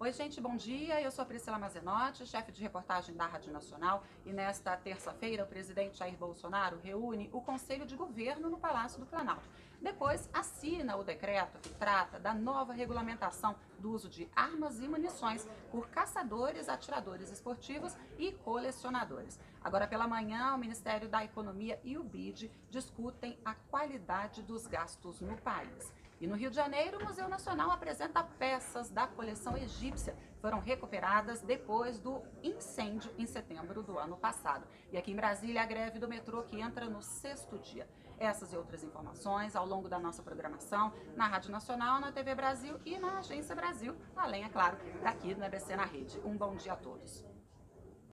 Oi, gente, bom dia. Eu sou a Priscila Mazenotti, chefe de reportagem da Rádio Nacional. E nesta terça-feira, o presidente Jair Bolsonaro reúne o Conselho de Governo no Palácio do Planalto. Depois, assina o decreto que trata da nova regulamentação do uso de armas e munições por caçadores, atiradores esportivos e colecionadores. Agora, pela manhã, o Ministério da Economia e o BID discutem a qualidade dos gastos no país. E no Rio de Janeiro, o Museu Nacional apresenta peças da coleção egípcia. Foram recuperadas depois do incêndio em setembro do ano passado. E aqui em Brasília, a greve do metrô que entra no sexto dia. Essas e outras informações ao longo da nossa programação na Rádio Nacional, na TV Brasil e na Agência Brasil, além, é claro, daqui no EBC na Rede. Um bom dia a todos.